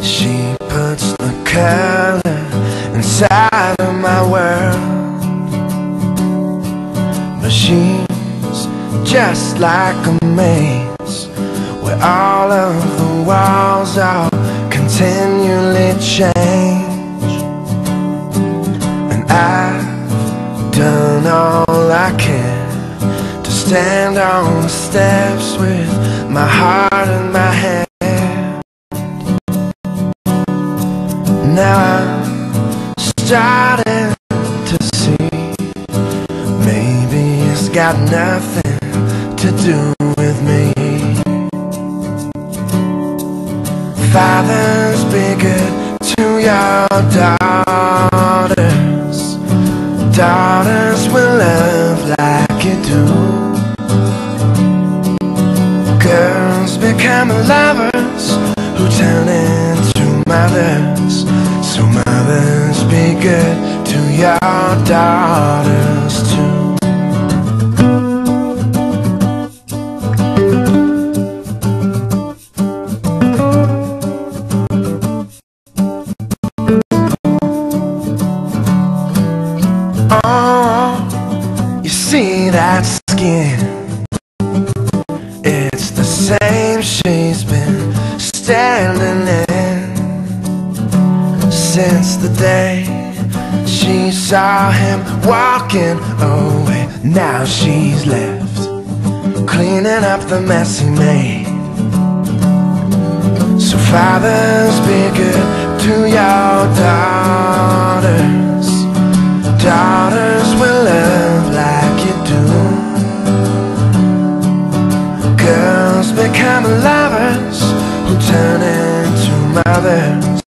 She puts the color inside of my world. But she's just like a maze Where all of the walls are continually change. And I've done all I can To stand on the steps with my heart and my got nothing to do with me. Fathers, be good to your daughters. Daughters will love like you do. Girls become lovers who turn into mothers. So mothers, be good to your daughters see that skin? It's the same she's been standing in since the day she saw him walking away. Now she's left cleaning up the mess he made. So fathers, be good to your mothers.